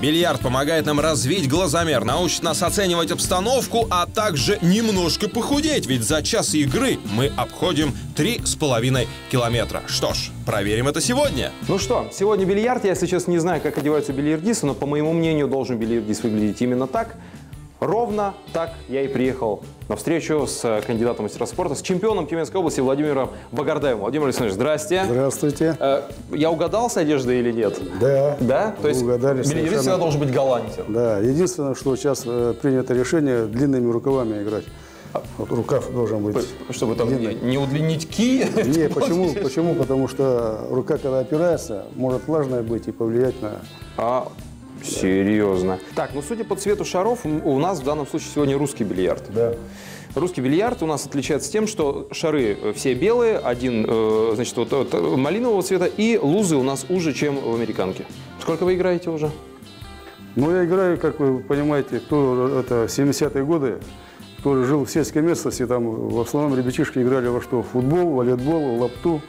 Бильярд помогает нам развить глазомер, научит нас оценивать обстановку, а также немножко похудеть, ведь за час игры мы обходим три с половиной километра. Что ж, проверим это сегодня. Ну что, сегодня бильярд. Я, честно, не знаю, как одеваются бильярдисты, но, по моему мнению, должен бильярдист выглядеть именно так. Ровно так я и приехал на встречу с э, кандидатом мастера спорта, с чемпионом Тюменской области Владимиром Багардаевым. Владимир Александрович, здрасте. Здравствуйте. Э, Я угадал с одеждой или нет? Да. Да? То есть угадали совершенно. всегда должен быть голландцем. Да, единственное, что сейчас э, принято решение длинными рукавами играть. Вот рукав должен быть. Чтобы там не, не удлинить ки. Не, почему? Почему? Потому что рука, когда опирается, может влажная быть и повлиять на... А, серьезно. Так, ну судя по цвету шаров, у нас в данном случае сегодня русский бильярд. Да. Русский бильярд у нас отличается тем, что шары э, все белые, один, э, значит, вот, вот, э, малинового цвета, и лузы у нас уже, чем в американке. Сколько вы играете уже? Ну, я играю, как вы понимаете, кто это 70-е годы, кто жил в сельской местности, там в основном ребятишки играли во что? В футбол, волейбол, в лапту.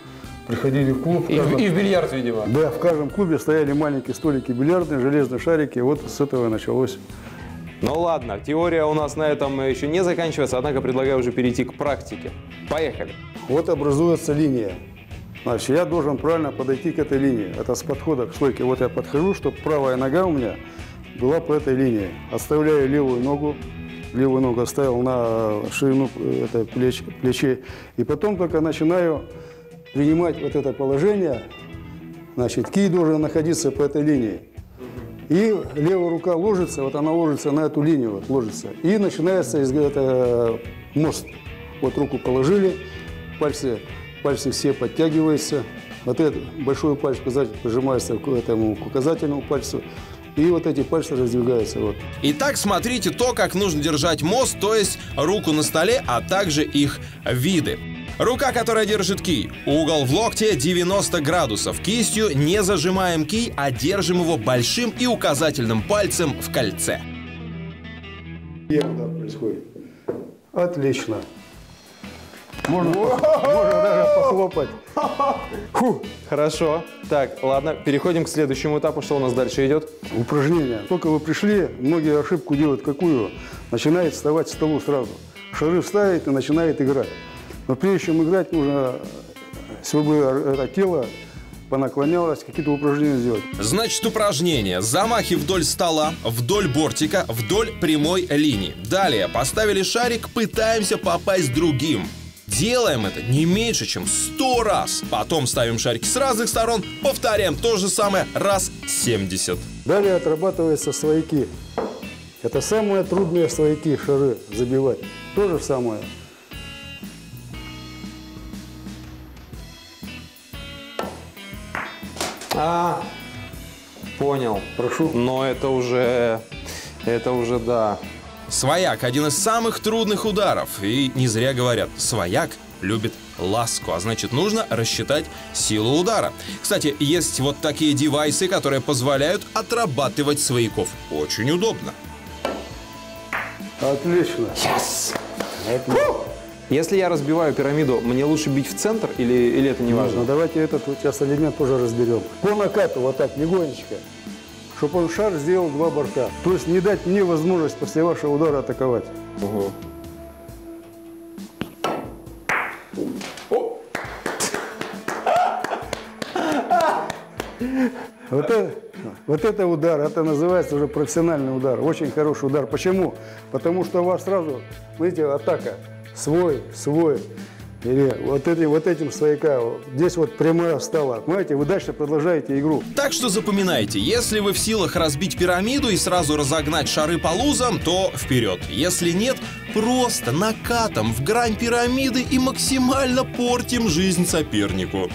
Приходили в клуб. в каждом- в бильярд, видимо. Да, в каждом клубе стояли маленькие столики бильярдные, железные шарики. Вот с этого и началось. Ну ладно, теория у нас на этом еще не заканчивается, однако предлагаю уже перейти к практике. Поехали. Вот образуется линия. Значит, я должен правильно подойти к этой линии. Это с подхода к стойке. Вот я подхожу, чтобы правая нога у меня была по этой линии. Оставляю левую ногу. Левую ногу оставил на ширину э, это, плеч, плечей. И потом только начинаю принимать вот это положение. Значит, кий должен находиться по этой линии. И левая рука ложится, вот она ложится на эту линию, вот, ложится. И начинается из- это, мост. Вот руку положили, пальцы, пальцы все подтягиваются. Вот этот большой палец указатель прижимается к этому к указательному пальцу. И вот эти пальцы раздвигаются. Вот. Итак, смотрите то, как нужно держать мост, то есть руку на столе, а также их виды. Рука, которая держит кий. Угол в локте 90 градусов. Кистью не зажимаем кий, а держим его большим и указательным пальцем в кольце. И удар происходит. Отлично. Можно, можно даже похлопать. Фу, хорошо. Так, ладно, переходим к следующему этапу. Что у нас дальше идет? Упражнения. Только вы пришли, многие ошибку делают какую? Начинает вставать к столу сразу. Шары вставит и начинает играть. Но прежде чем играть, нужно, чтобы это тело понаклонялось, какие-то упражнения сделать. Значит, упражнение. Замахи вдоль стола, вдоль бортика, вдоль прямой линии. Далее поставили шарик, пытаемся попасть другим. Делаем это не меньше, чем 100 раз. Потом ставим шарики с разных сторон, повторяем то же самое раз 70. Далее отрабатываются свояки. Это самые трудные свояки, шары забивать. То же самое. А, понял. Прошу. Но это уже, это уже да. Свояк – один из самых трудных ударов. И не зря говорят, свояк любит ласку, а значит нужно рассчитать силу удара. Кстати, есть вот такие девайсы, которые позволяют отрабатывать свояков. Очень удобно. Отлично. Yes. Если я разбиваю пирамиду, мне лучше бить в центр или, или это не важно? давайте этот вот сейчас элемент тоже разберем. По накату, вот так, легонечко. Чтобы он шар сделал два борта. То есть не дать мне возможность после вашего удара атаковать. Ого. Вот это, вот это удар, это называется уже профессиональный удар. Очень хороший удар. Почему? Потому что у вас сразу, смотрите, атака. Свой, свой. Или вот, эти, вот этим свояка. Здесь вот прямая встала. Понимаете, вы дальше продолжаете игру. Так что запоминайте, если вы в силах разбить пирамиду и сразу разогнать шары по лузам, то вперед. Если нет, просто накатом в грань пирамиды и максимально портим жизнь сопернику.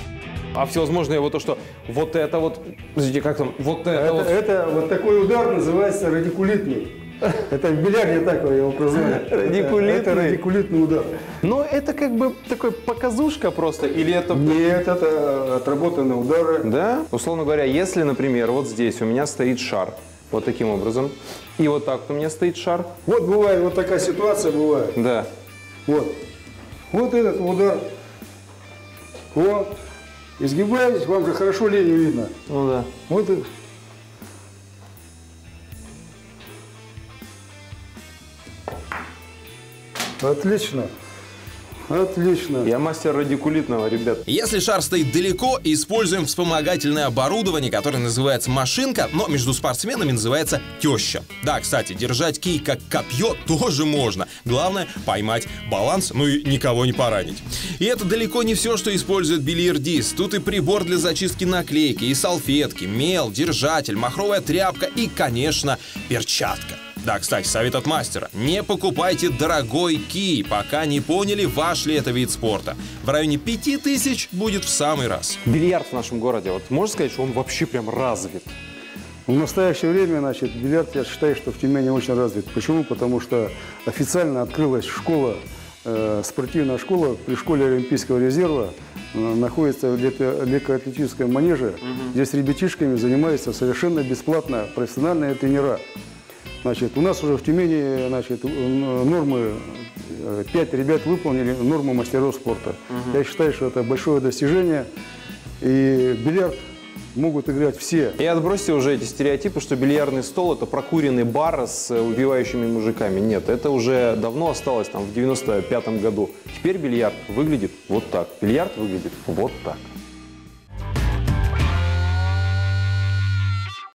А всевозможные вот то, что вот это вот, подождите, как там, вот это, Это, вот. это вот такой удар называется радикулитный. Это в бильярде так его прозвали. Радикулитный? Это радикулитный удар. Но это как бы такой показушка просто, или это... Нет, это отработанные удары. Да? Условно говоря, если, например, вот здесь у меня стоит шар, вот таким образом, и вот так у меня стоит шар, Вот бывает, вот такая ситуация бывает. да, Вот. Вот этот удар. Вот. Изгибаетесь, вам же хорошо линию видно. ну да. Вот Отлично. Отлично. Я мастер радикулитного, ребят. Если шар стоит далеко, используем вспомогательное оборудование, которое называется машинка, но между спортсменами называется теща. Да, кстати, держать кий как копье тоже можно. Главное поймать баланс, ну и никого не поранить. И это далеко не все, что использует бильярдист. Тут и прибор для зачистки наклейки, и салфетки, мел, держатель, махровая тряпка и, конечно, перчатка. Да, кстати, совет от мастера. Не покупайте дорогой кий, пока не поняли, ваш ли это вид спорта. В районе 5000 будет в самый раз. Бильярд в нашем городе, вот можно сказать, что он вообще прям развит? В настоящее время, значит, бильярд, я считаю, что в Тюмени очень развит. Почему? Потому что официально открылась школа, э, спортивная школа при школе Олимпийского резерва. э, находится легкоатлетическом манеже. Здесь ребятишками занимаются совершенно бесплатно профессиональные тренера. Значит, у нас уже в Тюмени значит, нормы, э, пять ребят выполнили норму мастеров спорта. Я считаю, что это большое достижение. И бильярд могут играть все. И отбросьте уже эти стереотипы, что бильярдный стол это прокуренный бар с э, убивающими мужиками. Нет, это уже давно осталось там в 95-м году. Теперь бильярд выглядит вот так. Бильярд выглядит вот так.